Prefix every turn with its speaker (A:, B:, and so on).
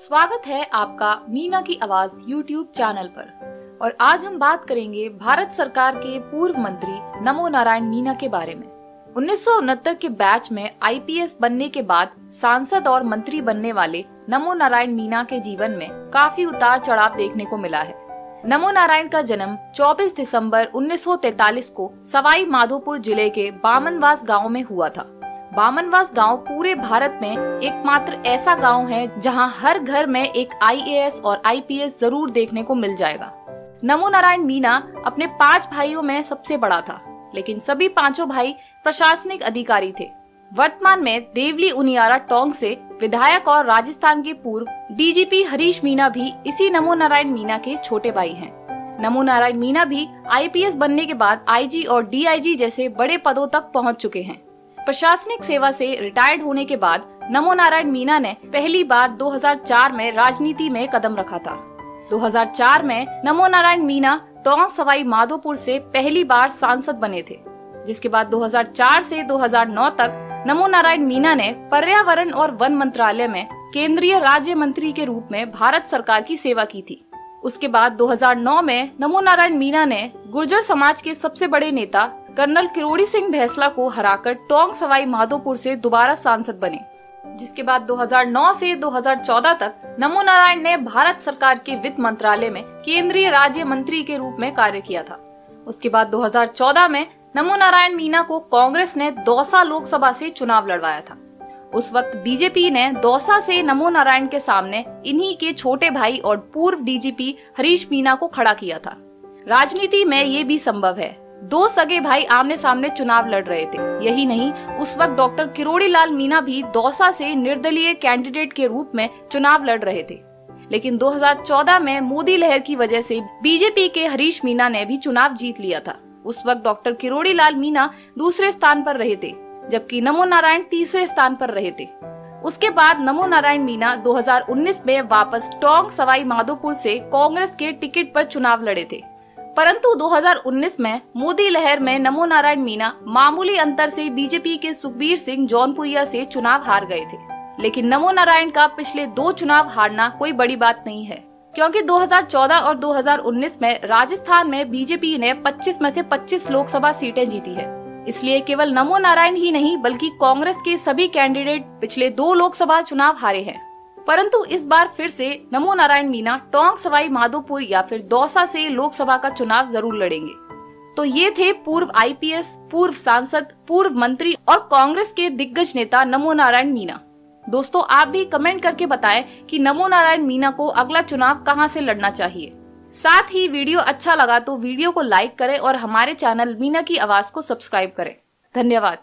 A: स्वागत है आपका मीना की आवाज़ यूट्यूब चैनल पर। और आज हम बात करेंगे भारत सरकार के पूर्व मंत्री नमो नारायण मीना के बारे में। उन्नीस के बैच में आईपीएस बनने के बाद सांसद और मंत्री बनने वाले नमो नारायण मीना के जीवन में काफ़ी उतार चढ़ाव देखने को मिला है। नमो नारायण का जन्म 24 दिसंबर 1943 को सवाई माधोपुर ज़िले के बामनवास गाँव में हुआ था। बामनवास गाँव पूरे भारत में एकमात्र ऐसा गाँव है जहाँ हर घर में एक आईएएस और आईपीएस ज़रूर देखने को मिल जाएगा। नमो नारायण मीना अपने पाँच भाइयों में सबसे बड़ा था, लेकिन सभी पाँचों भाई प्रशासनिक अधिकारी थे। वर्तमान में देवली उनियारा टोंग से विधायक और राजस्थान के पूर्व डीजीपी हरीश मीना भी इसी नमो नारायण मीना के छोटे भाई हैं। नमो नारायण मीना भी आईपीएस बनने के बाद आईजी और डीआईजी जैसे बड़े पदों तक पहुँच चुके हैं। प्रशासनिक सेवा से रिटायर्ड होने के बाद नमो नारायण मीना ने पहली बार 2004 में राजनीति में कदम रखा था। 2004 में नमो नारायण मीना टोंक सवाई माधोपुर से पहली बार सांसद बने थे, जिसके बाद 2004 से 2009 तक नमो नारायण मीना ने पर्यावरण और वन मंत्रालय में केंद्रीय राज्य मंत्री के रूप में भारत सरकार की सेवा की थी। उसके बाद 2009 में नमो नारायण मीना ने गुर्जर समाज के सबसे बड़े नेता कर्नल किरोड़ी सिंह भैसला को हराकर टोंग सवाई माधोपुर से दोबारा सांसद बने, जिसके बाद 2009 से 2014 तक नमो नारायण ने भारत सरकार के वित्त मंत्रालय में केंद्रीय राज्य मंत्री के रूप में कार्य किया था। उसके बाद 2014 में नमो नारायण मीना को कांग्रेस ने दौसा लोकसभा से चुनाव लड़वाया था। उस वक्त बीजेपी ने दौसा से नमो नारायण के सामने इन्हीं के छोटे भाई और पूर्व डीजीपी हरीश मीना को खड़ा किया था। राजनीति में ये भी संभव है। दो सगे भाई आमने सामने चुनाव लड़ रहे थे। यही नहीं, उस वक्त डॉक्टर किरोड़ी लाल मीना भी दौसा से निर्दलीय कैंडिडेट के रूप में चुनाव लड़ रहे थे। लेकिन 2014 में मोदी लहर की वजह से बीजेपी के हरीश मीना ने भी चुनाव जीत लिया था। उस वक्त डॉक्टर किरोड़ी लाल मीना दूसरे स्थान पर रहे थे, जबकि नमो नारायण तीसरे स्थान पर रहे थे। उसके बाद नमो नारायण मीना 2019 में वापस टोंक सवाई माधोपुर से कांग्रेस के टिकट पर चुनाव लड़े थे। परंतु 2019 में मोदी लहर में नमो नारायण मीना मामूली अंतर से बीजेपी के सुखबीर सिंह जौनपुरिया से चुनाव हार गए थे। लेकिन नमो नारायण का पिछले दो चुनाव हारना कोई बड़ी बात नहीं है। क्योंकि 2014 और 2019 में राजस्थान में बीजेपी ने 25 में से 25 लोकसभा सीटें जीती है। इसलिए केवल नमो नारायण ही नहीं, बल्कि कांग्रेस के सभी कैंडिडेट पिछले दो लोकसभा चुनाव हारे हैं। परंतु इस बार फिर से नमो नारायण मीना टोंग सवाई, माधोपुर या फिर दौसा से लोकसभा का चुनाव ज़रूर लड़ेंगे। तो ये थे पूर्व आईपीएस, पूर्व सांसद, पूर्व मंत्री और कांग्रेस के दिग्गज नेता नमो नारायण मीना। दोस्तों, आप भी कमेंट करके बताएँ कि नमो नारायण मीना को अगला चुनाव कहाँ से लड़ना चाहिए। साथ ही वीडियो अच्छा लगा तो वीडियो को लाइक करें और हमारे चैनल मीना की आवाज़ को सब्सक्राइब करें। धन्यवाद।